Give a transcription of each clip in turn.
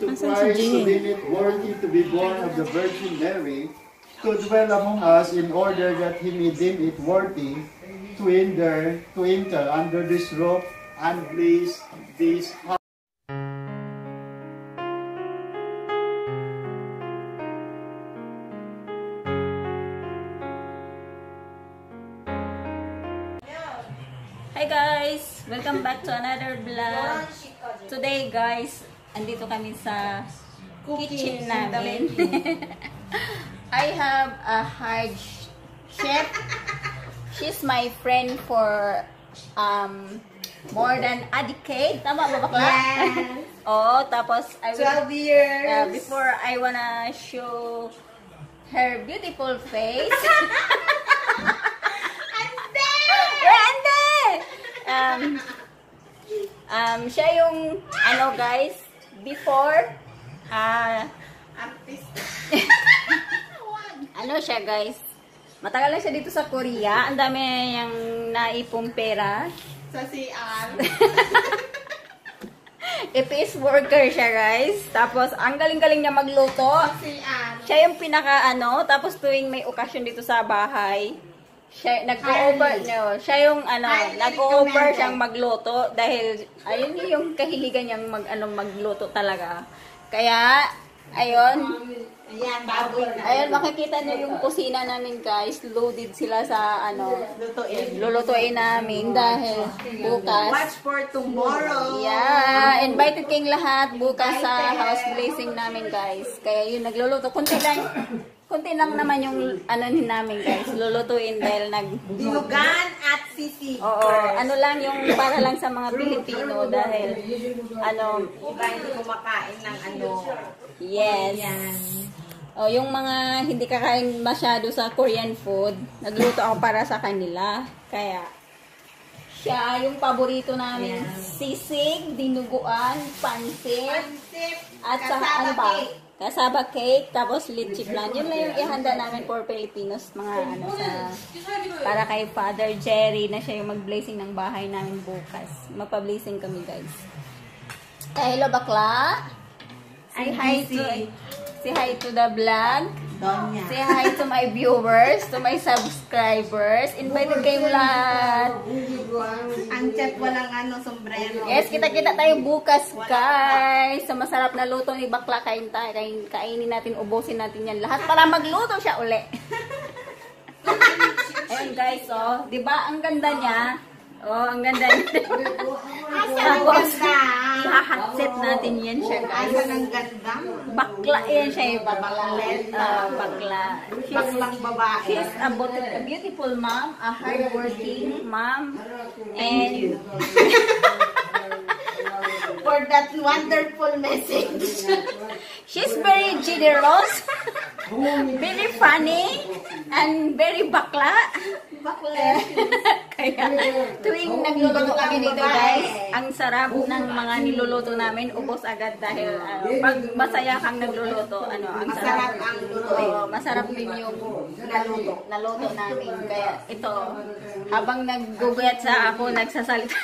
to Asan si Christ, to deem it worthy to be born of the Virgin Mary, to dwell among us in order that he may deem it worthy to enter, to enter under this roof and bless this house. Hi guys! Welcome back to another vlog. Today guys, andito kami sa kitchen namin. I have a hard chef. She's my friend for um more than a decade. Tama ba bakla? Yes. Oo, tapos I will, 12 years. uh, before I wanna show her beautiful face. Rande! Um, um, siya yung, ano guys, before, ah, Artist. ano siya guys, matagal lang siya dito sa Korea, ang dami niyang naipong pera. Sa CR. EPS worker siya guys, tapos ang galing-galing niya magluto. CR. Siya yung pinaka ano, tapos tuwing may okasyon dito sa bahay, siya nag-over no, siya yung ano, nag-over recommended. siyang magluto dahil ayun yung kahiligan niyang mag ano magluto talaga. Kaya ayun, Ayan, baboy na. ayun makikita niyo yung kusina namin guys, loaded sila sa ano, Lutuin. lulutuin namin dahil bukas Watch for tomorrow. Yeah, invited kayong lahat bukas sa house blazing namin, guys. Kaya yun, nagluluto. Kunti lang, kunti lang naman yung ano ni namin, guys. Lulutuin dahil nag... Dinugan at sisig. Oo, ano lang yung para lang sa mga Pilipino dahil ano, Iba hindi kumakain ng ano. yes. Yan. O, yung mga hindi kakain masyado sa Korean food, nagluto ako para sa kanila. Kaya, siya yung paborito namin. Yes. Sisig, dinuguan, pansit, Pansip. At sa kasama ano ba? Kasaba cake, tapos litchi flan. Yun lang yung ihanda namin for Filipinos, mga ano sa para kay Father Jerry na siya yung mag-blessing ng bahay namin bukas. Magpa-blessing kami, guys. Kaya hello bakla. Say hi to say hi to the vlog. Donya. Say hi to my viewers, to my subscribers. Invited kayong lahat. Ang chef walang ano, sombrero. Yes, kita-kita tayo bukas, guys. Sa masarap na luto ni Bakla, kain tayo. Kain, kainin natin, ubusin natin yan lahat para magluto siya uli. Ayun, guys, oh. Di ba ang ganda niya? Oh, ang ganda niya. Ganda? Ihahatset natin yan siya, guys. Asa ang ganda? Bakla yan siya, eh. Bakla. Ah, bakla. She's, Baklang babae. she's a, a beautiful mom, a hardworking mom, and For that wonderful message. She's very generous, very funny, and very bakla. Bakla. Kaya tuwing nagluluto kami dito guys, ang sarap ng mga niluluto namin, ubos agad dahil ano, pag masaya kang nagluluto, ano, ang Masarap sarap. ang lutuin. Oo, masarap din yung naluto, naluto namin. Kaya ito, habang nagguguyat sa ako, nagsasalita.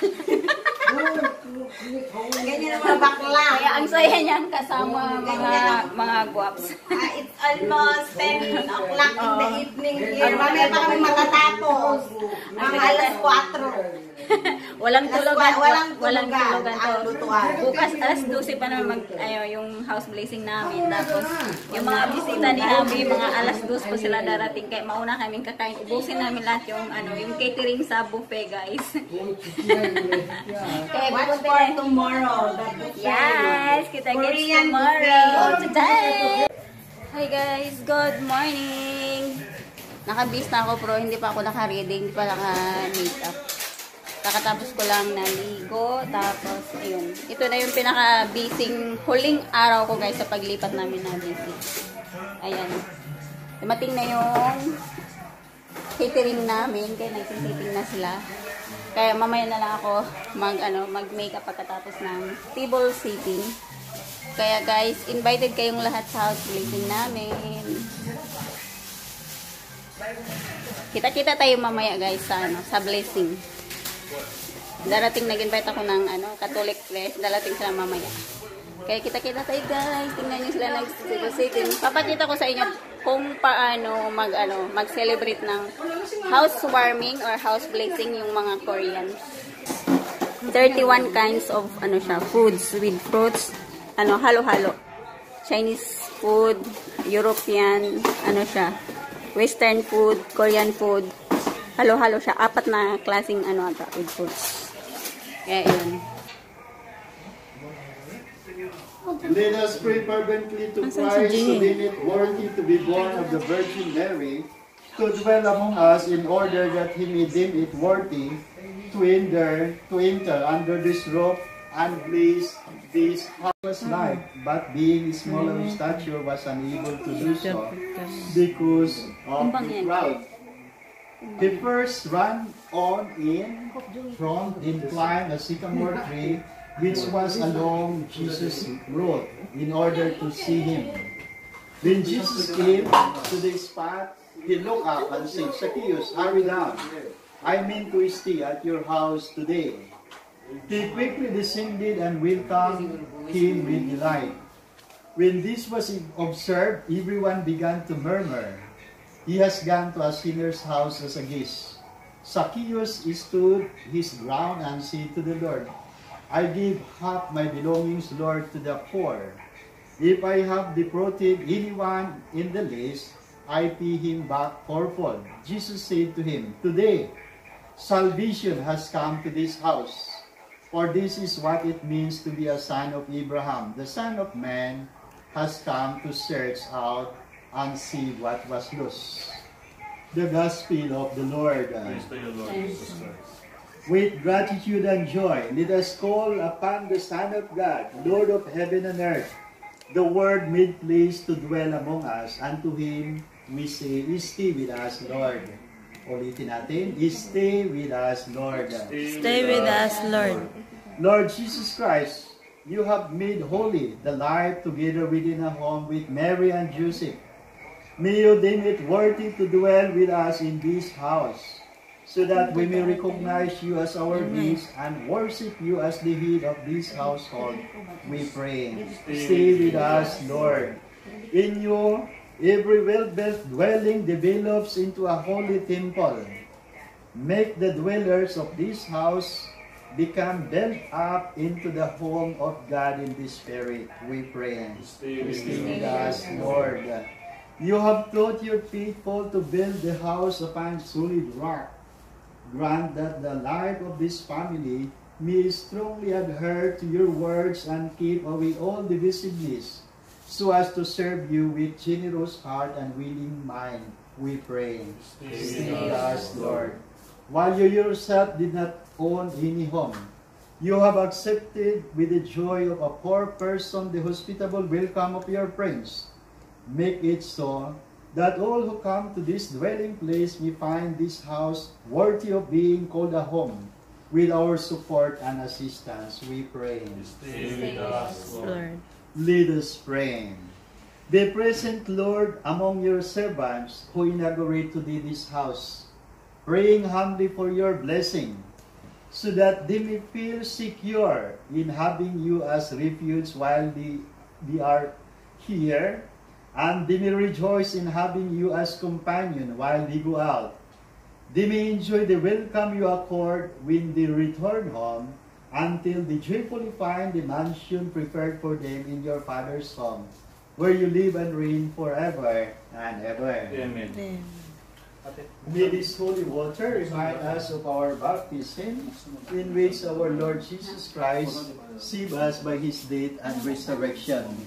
Ganyan ang mga bakla. Kaya ang saya niyan kasama mga mga guwaps. Ah, it's almost 10 o'clock in the evening here. Mamaya pa kami matatapos. Mga alas 4. walang tulugan. wa- walang walang tulugan ang lutuan. Bukas alas 12 pa naman mag, ayo, yung house blazing namin. Tapos, yung mga bisita ni Abby, mga alas 2 pa sila darating. Kaya mauna kaming kakain. Ubusin namin lahat yung, ano, yung catering sa buffet, guys. Kaya Watch for tomorrow. Yes! Kita gets tomorrow. Today! Hi guys! Good morning! Nakabis na ako pero hindi pa ako naka-ready. Hindi pa naka-makeup. Kakatapos ko lang naligo. Tapos, ayun. Ito na yung pinaka-bising huling araw ko guys sa paglipat namin na busy. Ayan. Dumating na yung catering namin. Kaya nagsisetting na sila. Kaya mamaya na lang ako mag ano, mag-makeup pagkatapos ng table sitting. Kaya guys, invited kayong lahat sa house blazing namin. Kita-kita tayo mamaya guys sa ano, sa blessing. Darating nag-invite ako ng ano, Catholic press, darating sila mamaya. Kaya kita-kita tayo guys. Tingnan nyo sila nag-celebrate. Papakita ko sa inyo kung paano mag, ano, mag-celebrate ng housewarming or house blessing yung mga Koreans. 31 kinds of ano siya, foods with fruits. Ano, halo-halo. Chinese food, European, ano siya, Western food, Korean food. Halo-halo siya. Apat na klaseng ano ata with fruits. Kaya yun. Let us pray fervently to Asan Christ, to deem it worthy to be born of the Virgin Mary, to dwell among us in order that He may deem it worthy to enter, to enter under this roof and bless this harvest life, but being small of stature was unable to do so because of the crowd. He first ran on in front and climbed a sycamore tree which was along Jesus' road in order to see him. When Jesus came to the spot, he looked up and said, Zacchaeus, hurry down. I mean to stay at your house today. He quickly descended and welcomed him with delight. When this was observed, everyone began to murmur. He has gone to a sinner's house as a guest. Zacchaeus stood his ground and said to the Lord, I give half my belongings, Lord, to the poor. If I have defrauded anyone in the least, I pay him back fourfold. Jesus said to him, Today salvation has come to this house. For this is what it means to be a son of Abraham. The Son of Man has come to search out and see what was lost. The Gospel of the Lord. Praise to you, Lord Jesus Christ. With gratitude and joy, let us call upon the Son of God, Lord of heaven and earth, the Word made place to dwell among us, and to Him we say, Stay with us, Lord. Ulitin natin, Stay with us, Lord. Stay with us, Lord. Lord Jesus Christ, you have made holy the life together within a home with Mary and Joseph. May you deem it worthy to dwell with us in this house, so that we may recognize you as our niece and worship you as the head of this household. We pray. Stay with us, Lord. In you, every well-built dwelling develops into a holy temple. Make the dwellers of this house become built up into the home of God in the Spirit. We pray. Stay with us. with us, Lord. You have taught your people to build the house upon solid rock. Grant that the life of this family may strongly adhere to your words and keep away all divisiveness, so as to serve you with generous heart and willing mind. We pray. Stay with us, Lord. While you yourself did not own any home, you have accepted with the joy of a poor person the hospitable welcome of your friends. Make it so that all who come to this dwelling place may find this house worthy of being called a home. With our support and assistance, we pray. Stay with us, Lord. Let us pray. Be present, Lord, among your servants who inaugurate today this house, praying humbly for your blessing, so that they may feel secure in having you as refuge while they, they are here, and they may rejoice in having you as companion while they go out. They may enjoy the welcome you accord when they return home, until they joyfully find the mansion prepared for them in your Father's home, where you live and reign forever and ever. Amen. Amen. May this holy water remind us of our baptism, in which our Lord Jesus Christ saved us by His death and resurrection.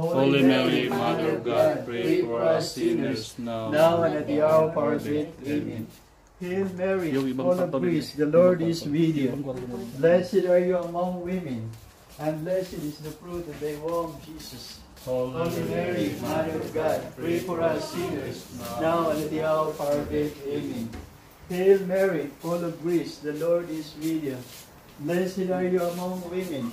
Holy Mary, Mother of God, pray for us sinners now. now and at the hour of our death. Amen. Hail Mary, full of grace, the Lord is with you. Blessed are you among women, and blessed is the fruit of thy womb, Jesus. Holy Mary, Mother of God, pray for us sinners, now and at the hour of our death. Amen. Hail Mary, full of grace, the Lord is with you. Blessed are you among women,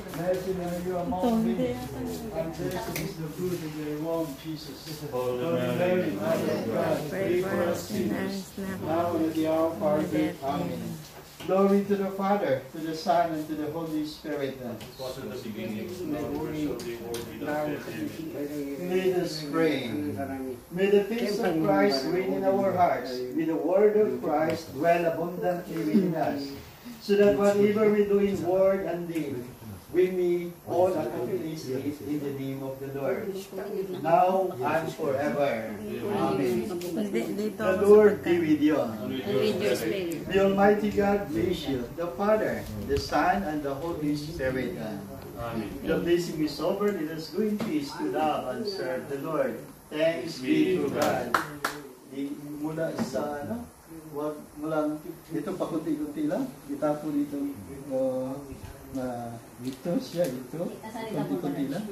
Blessed are you among women, and blessed is the fruit of thy womb, Jesus. Holy Mary, Mother of God, Pray for now. and at the hour of. Amen. Glory to the Father, to the Son, and to the Holy Spirit. Was in the beginning, now. Let us. May the peace of Christ reign in our hearts. May the word of Christ dwell abundantly within us. So that whatever we do in word and deed, we may all accomplish it in the name of the Lord. Now and forever. Amen. The Lord be with you. The Almighty God bless you, the Father, the Son, and the Holy Spirit. Amen. The blessing is over. Let us go in peace to love and serve the Lord. Thanks be to God. Di, mula sa ano, wag mula dito pa kunti-kunti lang. Itapo dito uh, na dito siya dito. Kunti-kunti lang.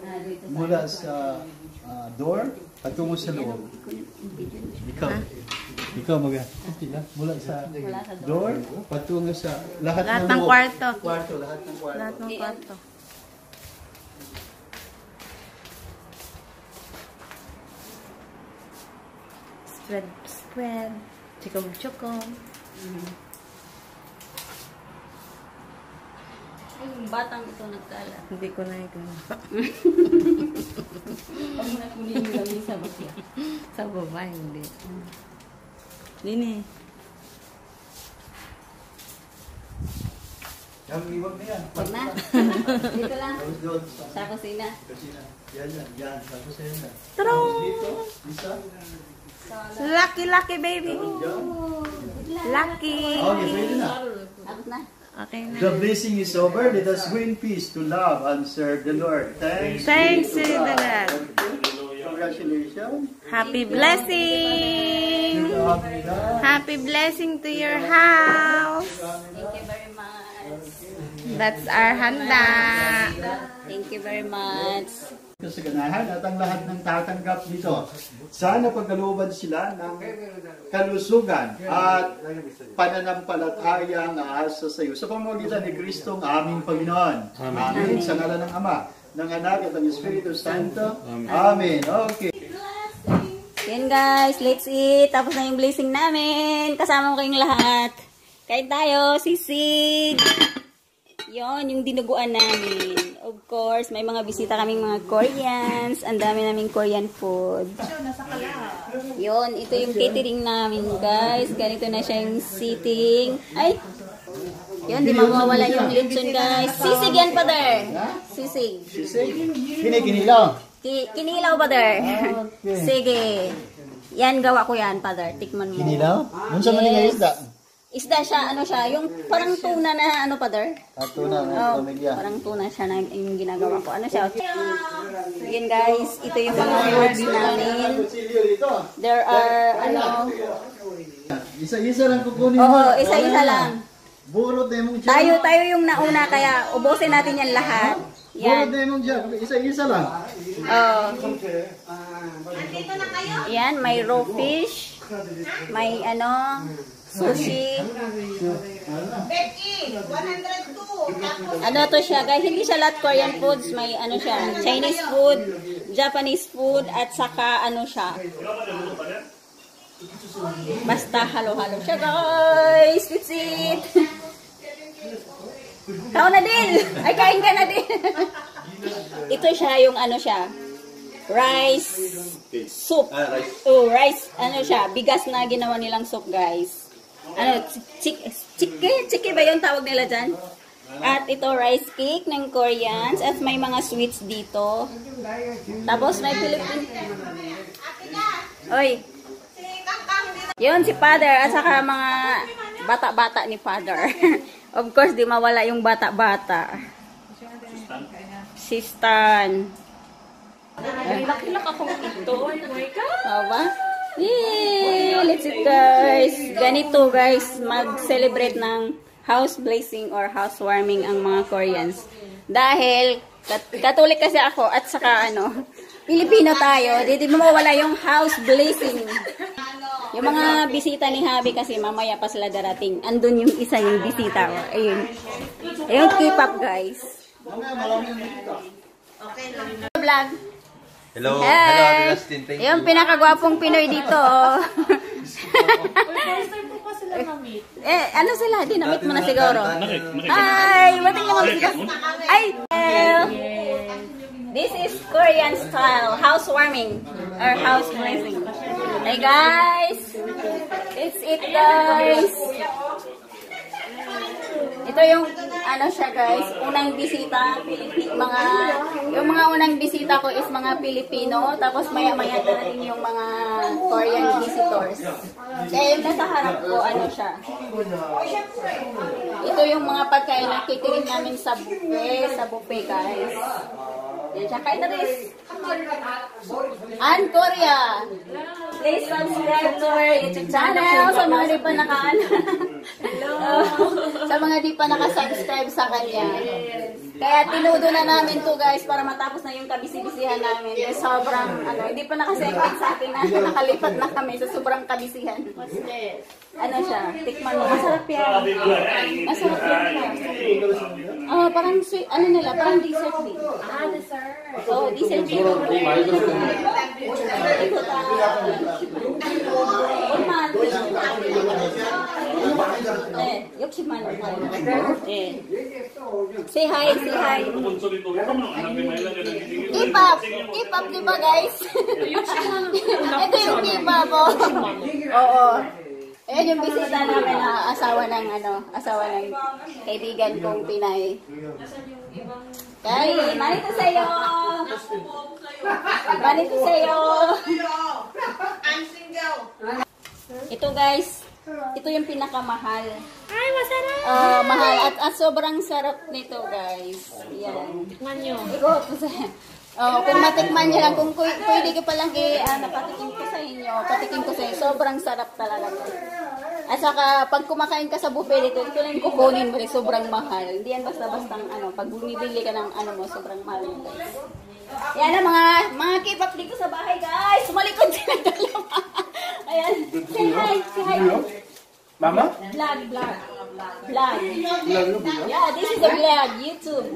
Mula sa ah, door patungo sa loob. Ikaw. Ikaw mag kunti lang. Mula sa door patungo sa lahat, Lahat ng ng kwarto. Kwarto, lahat ng kwarto. Lahat ng kwarto. Spread, spread. Chikom, chikom. Ay, batang ito nagkala. Hindi ko na ito. Pag mo na kunin yung galing sa bakya. Sa baba, hindi. Lini. Yan, iwag na yan. Huwag na. Dito lang. Sa kusina. Kasi na. Yan, yan, yan. Tapos yan na. Tarong! Dito, isa. Lucky, lucky baby. Lucky. Okay, pwede na. Okay na. The blessing is over. Let us go in peace to love and serve the Lord. Thanks. Thanks to the Lord. God. Congratulations. Happy blessing. Happy blessing to your house. Thank you very much. That's our handa. Thank you very much. Sa ganahan at ang lahat ng tatanggap nito. Sana pagkalooban sila ng kalusugan at pananampalatayang aasa sa iyo. Sa pamamagitan ni Kristo ang aming Panginoon. Amen. Sa ngalan ng Ama, ng Anak at ng Espiritu Santo. Amen. Okay. Yan guys, let's eat. Tapos na yung blessing namin. Kasama ko kayong lahat. Kain tayo, sisig. Yon, yung dinuguan namin. Of course, may mga bisita kaming mga Koreans. Ang dami naming Korean food. Yon, ito yung catering namin, guys. Ganito na siya yung seating. Ay! Yun, di mawawala yung lechon, guys. Sisig yan, father. Sisig. Sisig. Kinikinilaw. Ki kinilaw, father. Okay. Sige. Yan, gawa ko yan, father. Tikman mo. Kinilaw? Ano sa Yes. isda? Isda siya, ano siya, yung parang tuna na, ano, father? At tuna ng Oh, pamilya. parang tuna siya na yung ginagawa ko. Ano siya? Yan guys, ito yung mga rewards namin. There are, ano, Isa-isa lang kukunin oo, mo. isa-isa Wala. lang. Burot na yung. Tayo, tayo yung nauna, kaya ubusin natin yan lahat. Burot Yan. na yung tiyan. Isa-isa lang. Oh, Nandito na kayo? yan, may raw fish, may ano, sushi. Becky, 102. Tapos, Ano to siya, guys? Hindi siya lahat Korean foods. May ano siya, Chinese food, Japanese food, at saka ano siya. Basta halo-halo siya, guys. That's it. Kao na din. Ay, kain ka na din. Ito siya, yung ano siya. Rice soup. Oh, rice, ano siya, bigas na ginawa nilang soup, guys. Ano, chik, chike, chike ba yung tawag nila dyan? At ito, rice cake ng Koreans. At may mga sweets dito. Tapos may Philippine... Oy, yun si father at saka mga bata-bata ni father. of course, di mawala yung bata-bata. Si Stan. Ay, nakilak akong ito. Oh my God. Tama? Yay! Let's eat guys! Ganito guys, mag-celebrate ng house blessing or housewarming ang mga Koreans. Dahil, kat katolik kasi ako at saka ano, Pilipino tayo, di, di mawala yung house blessing. Yung mga bisita ni Habi kasi mamaya pa sila darating. Andun yung isa yung bisita ko. Ayun. Ayun, keep up guys. Yung dito. Vlog. Hello, hello Ate Hey! Justin. Thank Yung you. pinakagwapong Pinoy dito. oh. First time po pa sila na-meet. eh, ano sila? Di, na-meet mo na siguro. Hi! Ba't mo sila? Ay! Hello! This is Korean style housewarming or house blessing. Hey guys! It's it guys! Ito yung ano siya guys, unang bisita, mga yung mga unang bisita ko is mga Pilipino, tapos maya-maya darating yung mga Korean visitors. Kaya yung nasa harap ko, ano siya. Ito yung mga pagkain na catering namin sa buffet, sa buffet guys. Yan siya. Kain na rin. An Korea. Please subscribe to our YouTube channel sa mga di pa naka sa mga di pa naka-subscribe sa kanya. Kaya tinudo na namin to guys para matapos na yung kabisi-bisihan namin. Eh, sobrang ano, hindi pa nakasengkit sa akin na nakalipat na kami sa sobrang kabisihan. Ano siya? Tikman mo. Masarap yan. Masarap yan. Ah, parang sweet, ano nila, parang dessert din. Ah, dessert. Oh, dessert din. Orman. Eh, 욕심만 Eh. Say hi, say hi. Keep up! Keep up, di ba guys? Ito yung keep up, oh. Oo. Ayan yung bisita namin na asawa ng ano, asawa ng kaibigan kong Pinay. Kay, manito sa'yo! Manito sa'yo! I'm single. Ito guys, ito yung pinakamahal. Ay, masarap! Ah, mahal. At, at sobrang sarap nito guys. Yan. Tikman nyo. Oh, kung matikman nyo lang, kung pwede ko palang i, ah, napatikim ko sa inyo, patikim ko sa inyo, sobrang sarap talaga. At saka, pag kumakain ka sa buffet dito, ito lang kukunin mo sobrang mahal. Hindi yan basta-bastang, ano, pag bumibili ka ng, ano mo, sobrang mahal mo, guys. Yan na, mga, mga keep-up dito sa bahay, guys. Sumalikod sila dalawa. Ayan. Say hi. Mama? Vlog, vlog. Vlog. Yeah, this is a vlog. YouTube.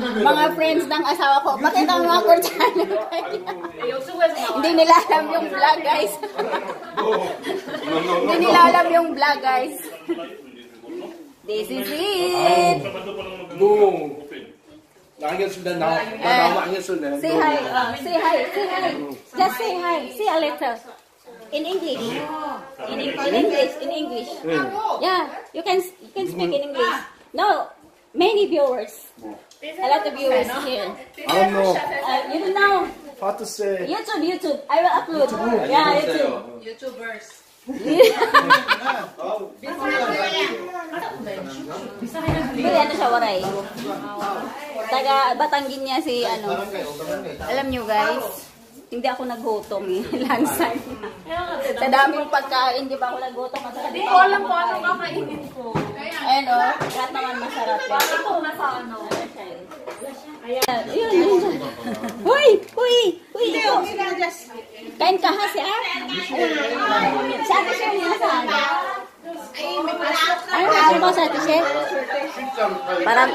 Mga friends ng asawa ko. Bakit ang mga ko channel Hindi nila alam yung vlog, guys. Hindi nila alam yung vlog, guys. This is it. Boom. Angel Sudan now. Uh, Mama Angel Say hi. Say hi. Say hi. Just say hi. Say a little. In English. In, in English. In English. Yeah. You can you can speak in English. No. Many viewers. A lot of viewers here. I don't know Uh, you don't know. what to say. YouTube, YouTube. I will upload. Yeah, YouTube. YouTubers. Pero ano siya, waray. Taga Batangin niya si ano. Alam nyo guys, hindi ako naggutom eh. Lansay. Sa daming pagkain, di ba ako naggutom? Hindi ko alam kung ano kakainin ko. Ayun o, lahat naman masarap yan. Ito nasa ano. Ayan, yun, yun. Huy! Huy! Huy! Kain ka ha siya? Sa ate siya niya saan? Ano gusto mo sa ate siya? Parang...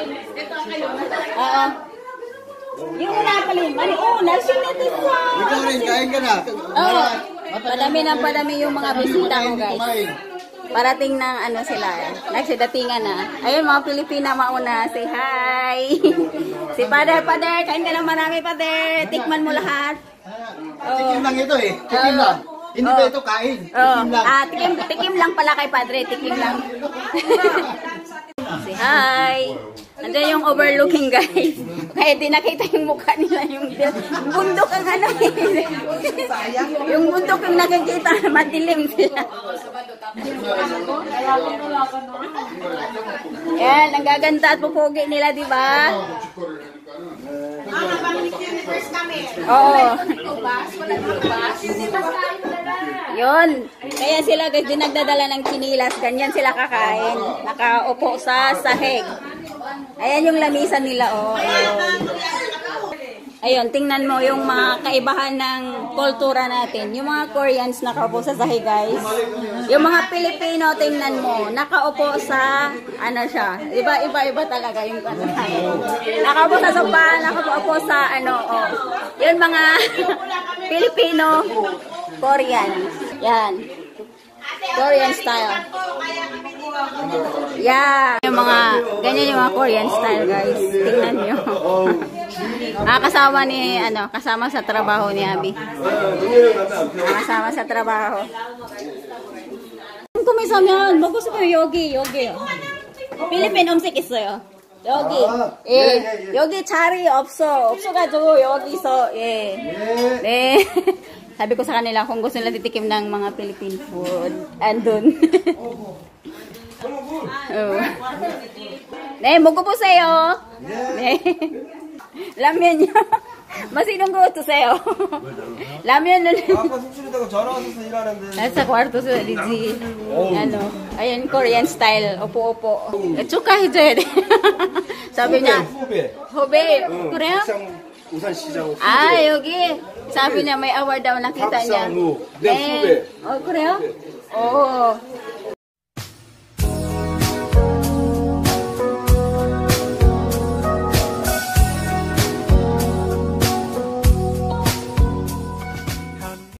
Oo. Yung una pala yung mali. Oo, nagsing na ito sa... Ikaw rin, kain ka na. Oo. Padami na padami yung mga bisita ko guys. Parating ng ano sila. Nagsidatingan na. Ayun mga Pilipina mauna. Say hi. si Pader, Pader. Kain ka ng marami, Pader. Tikman mo lahat. Tikim lang ito eh. Tikim Oo. lang. Hindi ba ito kain? Oh, Tikim lang. ah, tikim, tikim lang pala kay Padre. Tikim lang. Say hi. Andiyan yung overlooking guys. Kaya di nakita yung mukha nila yung, bundok ang ano eh. yung bundok yung nakikita, madilim sila. Yan, ang gaganda at pupugi nila, di ba? Ah, nabalik universe kami. Oo. Yun. Kaya sila guys, din nagdadala ng chinilas. Ganyan sila kakain. Nakaupo sa sahig. Ayan yung lamisan nila, oh. Ayun. Tingnan mo yung mga kaibahan ng kultura natin. Yung mga Koreans nakaupo sa sahig, guys. Yung mga Pilipino, tingnan mo, nakaupo sa, ano siya, iba, iba, iba talaga yung ano. Nakaupo sa sopa, nakaupo sa, ano, oh. Yun mga Pilipino, Korean. Yan. Korean style. Yeah. Yung mga, ganyan yung mga Korean style, guys. Tingnan nyo. Ah, kasama ni, ano, kasama sa trabaho ni Abby. Ah, kasama sa trabaho. kumisa면 먹고 싶어요 여기 여기 필리핀 음식 있어요 여기 아, 예, 예, 예, 예. 여기 자리 없어 없어가지고 여기서 예 예. 네 sabi ko sa kanila kung gusto nila titikim ng mga Philippine food andun oh. 네 먹어보세요 네 라면요 마시는 거 어떠세요 라면은 아까 숙소에다가 전화 왔어서 일하는데 Nasa kwarto sa Lizzie. Ano, ayun, Korean style. Opo-opo. Chuka 해줘야 돼. sabi niya, 후배 Hobe, Korea? 우산 우산 시장 후배 Ah, 여기. Sabi niya may award daw nakita niya. 拍手もで、すべて。あ、これよ。おお。